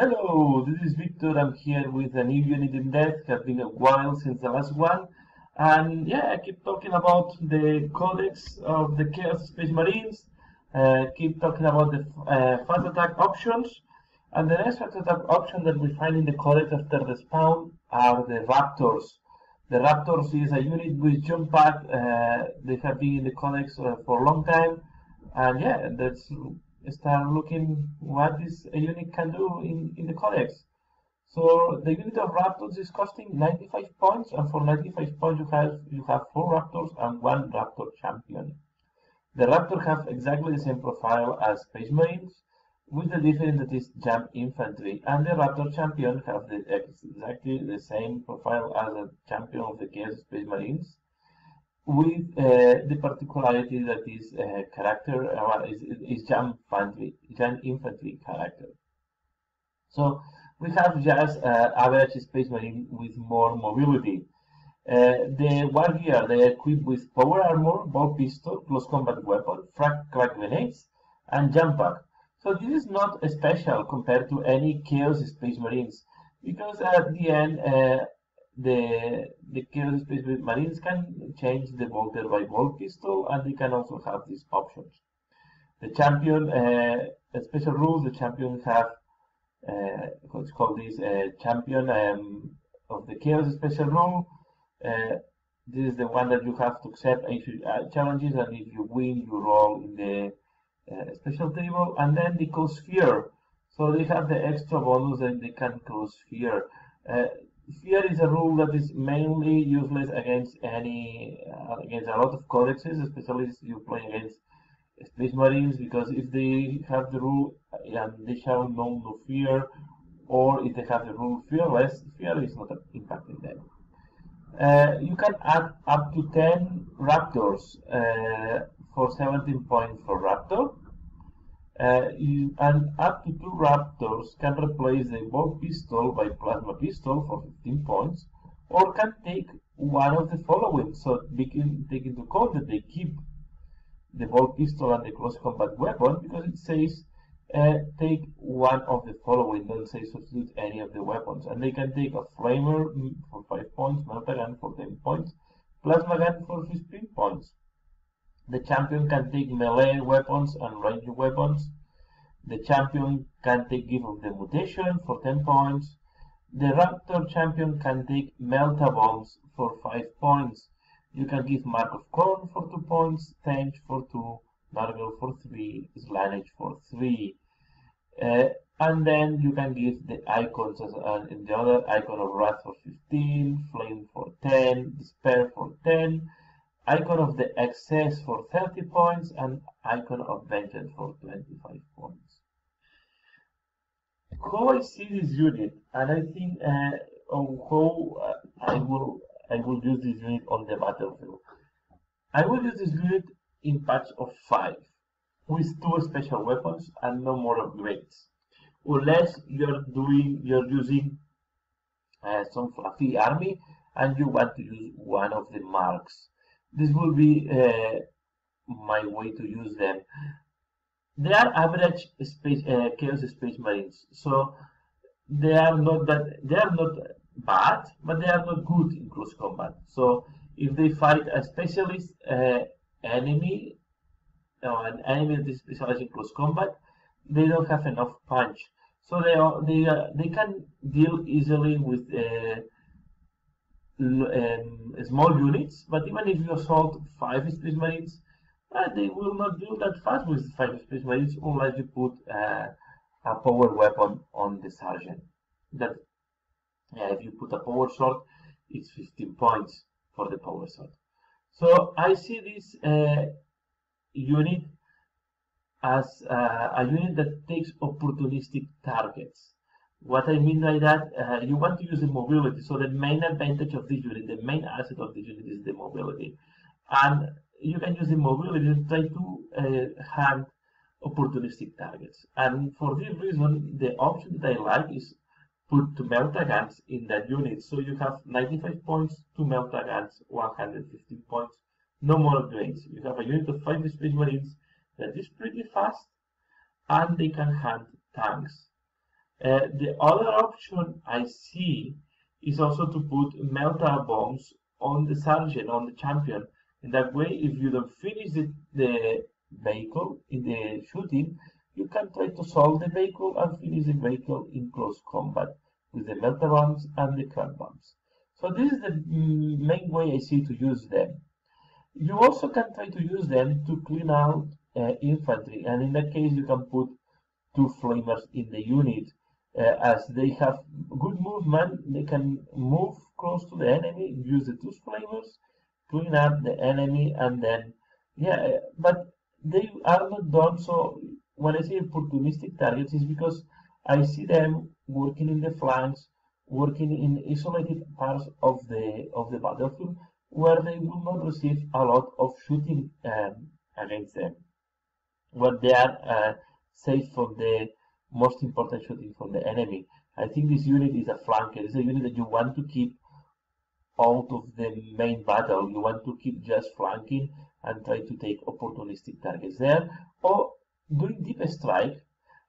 Hello, this is Victor. I'm here with a new unit in depth. Has been a while since the last one. And yeah, I keep talking about the codex of the Chaos Space Marines. Uh, keep talking about the uh, fast attack options. And the next fast attack option that we find in the codex after the spawn are the Raptors. The Raptors is a unit with jump pack. Uh, they have been in the codex uh, for a long time. And yeah, that's start looking what this unit can do in, in the codex. So the unit of raptors is costing 95 points, and for 95 points you have you have four raptors and one raptor champion. The raptor have exactly the same profile as Space Marines, with the difference that is jump infantry, and the raptor champion have the, exactly the same profile as the champion of the Chaos Space Marines, with uh, the particularity that is uh, character uh, is, is jump infantry, jump infantry character. So we have just uh, average space marine with more mobility. Uh, the warrior they are equipped with power armor, bolt pistol, close combat weapon, frag crack grenades, and jump pack. So this is not special compared to any Chaos Space Marines because at the end uh, the the Chaos Space Marines can change the bolter by bolt pistol, and they can also have these options. The champion, uh, special rules, the champion have uh, called this uh, champion um, of the Chaos special rule. Uh, this is the one that you have to accept uh, challenges, and if you win, you roll in the uh, special table. And then they cause fear. So they have the extra bonus that they can cause fear. Uh, fear is a rule that is mainly useless against any uh, against a lot of codexes, especially if you play against Space Marines, because if they have the rule and they shall know no fear, or if they have the rule fearless, fear is not impacting them. Uh, you can add up to 10 raptors uh, for 17 points for raptor. Uh, you, and up to two raptors can replace the bolt pistol by plasma pistol for 15 points, or can take one of the following. So can take into account that they keep the bolt pistol and the close combat weapon because it says uh, take one of the following. Don't say substitute any of the weapons. And they can take a flamer for 5 points, melta gun for 10 points, plasma gun for 15 points. The champion can take melee weapons and ranged weapons. The champion can take Gift of the Mutation for 10 points. The Raptor champion can take Melta Bombs for 5 points. You can give Mark of Khorne for 2 points, Tzeentch for 2, Nurgle for 3, Slaanesh for 3. Uh, and then you can give the icons as uh, in the other icon of Wrath for 15, Flame for 10, Despair for 10, icon of the excess for 30 points and icon of vengeance for 25 points. How I see this unit, and I think uh, how uh, I will I will use this unit on the battlefield. I will use this unit in patch of 5 with two special weapons and no more upgrades. Unless you're doing you're using uh, some fluffy army and you want to use one of the marks this will be uh, my way to use them. They are average space uh, chaos space marines, so they are not that they are not bad, but they are not good in close combat. So if they fight a specialist uh, enemy or an enemy that is specialized in close combat, they don't have enough punch. So they are, they are, they can deal easily with uh, um, small units, but even if you assault five space marines, uh, they will not do that fast with five space marines unless you put uh, a power weapon on the sergeant. That if you put a power sword, it's 15 points for the power sword. So I see this uh, unit as uh, a unit that takes opportunistic targets. What I mean by that, uh, you want to use the mobility. So the main advantage of this unit, the main asset of this unit is the mobility. And you can use the mobility to try to uh, hunt opportunistic targets. And for this reason, the option that I like is put two melta guns in that unit. So you have 95 points, two melta guns, 115 points, no more upgrades. You have a unit of five space marines that is pretty fast and they can hunt tanks Uh, the other option I see is also to put melta bombs on the sergeant, on the champion. In that way, if you don't finish the, the vehicle in the shooting, you can try to solve the vehicle and finish the vehicle in close combat with the melta bombs and the crack bombs. So this is the main way I see to use them. You also can try to use them to clean out uh, infantry, and in that case you can put two flamers in the unit. Uh, as they have good movement, they can move close to the enemy, use the two flamers, clean up the enemy, and then, yeah, uh, but they are not done so. When I say opportunistic targets, is because I see them working in the flanks, working in isolated parts of the of the battlefield where they will not receive a lot of shooting um, against them, where they are uh, safe from the most important shooting from the enemy. I think this unit is a flanker. It's a unit that you want to keep out of the main battle. You want to keep just flanking and try to take opportunistic targets there, or doing deep strike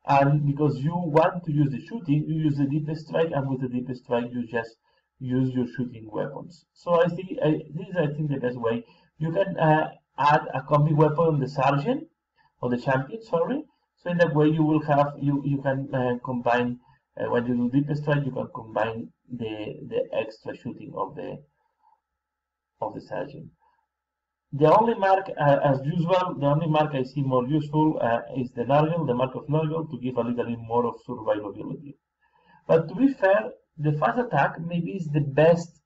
and because you want to use the shooting, you use the deep strike, and with the deep strike, you just use your shooting weapons. So I think I, this is, I think, the best way. You can uh, add a combi weapon on the sergeant or the champion. Sorry. So in that way, you will have you you can uh, combine uh, when you do deep strike, you can combine the the extra shooting of the of the sergeant. The only mark, uh, as usual, the only mark I see more useful uh, is the Nurgle, the mark of Nurgle, to give a little bit more of survivability. But to be fair, the fast attack maybe is the best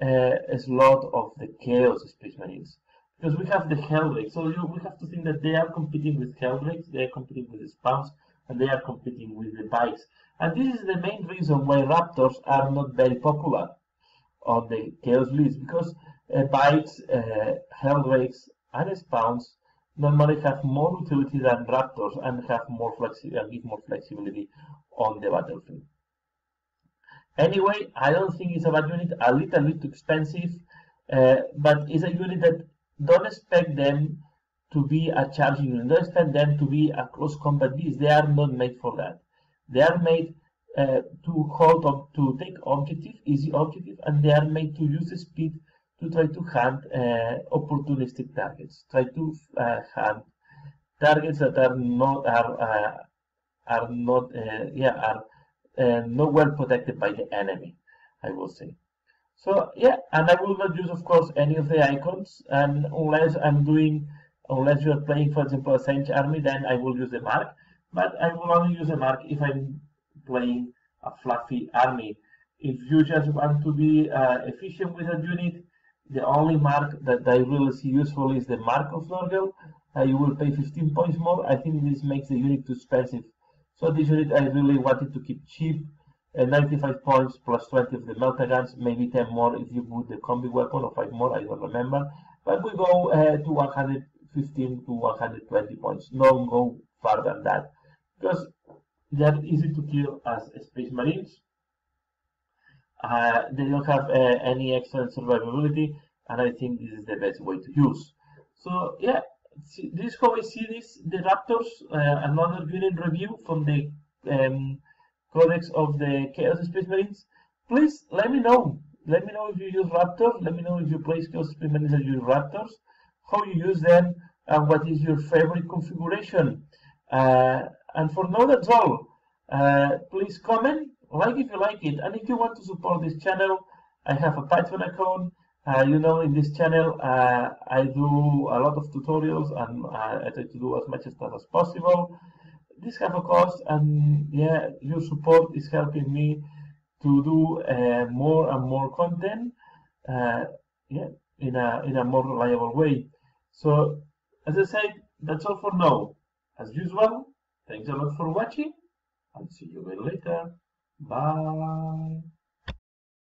uh, slot of the Chaos Space Marines. Because we have the Heldrakes, so you, we have to think that they are competing with Heldrakes, they are competing with Spawns, and they are competing with the Bikes. And this is the main reason why Raptors are not very popular on the Chaos list, because uh, bikes, uh, Heldrakes, and spawns normally have more utility than raptors and have more flexi and give more flexibility on the battlefield. Anyway, I don't think it's a bad unit, a little bit too expensive, uh, but it's a unit that don't expect them to be a charging unit, don't expect them to be a close combat beast. They are not made for that. They are made uh, to hold up, to take objective, easy objective, and they are made to use the speed to try to hunt uh, opportunistic targets. Try to uh, hunt targets that are not are uh, are not uh, yeah are uh, not well protected by the enemy. I will say. So yeah, and I will not use, of course, any of the icons, and unless I'm doing, unless you are playing, for example, a Saint army, then I will use the mark. But I will only use a mark if I'm playing a fluffy army. If you just want to be uh, efficient with a unit, the only mark that I really see useful is the mark of Nurgle. Uh, you will pay 15 points more. I think this makes the unit too expensive. So this unit I really wanted to keep cheap. Uh, 95 points plus 20 of the melta guns, maybe 10 more if you put the combi weapon or 5 more, I don't remember. But we go uh, to 115 to 120 points. Don't go further than that. Because they are easy to kill as Space Marines. Uh, they don't have uh, any excellent survivability, and I think this is the best way to use. So yeah, this is how I see this. The Raptors, uh, another unit review from the um, Codex of the Chaos Space Marines. Please let me know. Let me know if you use Raptors. Let me know if you play Chaos Space Marines and use Raptors. How you use them, and what is your favorite configuration. Uh, and for now, that's all. Uh, please comment like if you like it and if you want to support this channel i have a patreon account uh, you know in this channel uh, i do a lot of tutorials and uh, i try to do as much stuff as possible this have a cost and yeah your support is helping me to do uh, more and more content uh, yeah in a in a more reliable way. So as i said that's all for now. As usual thanks a lot for watching and see you later. Bye.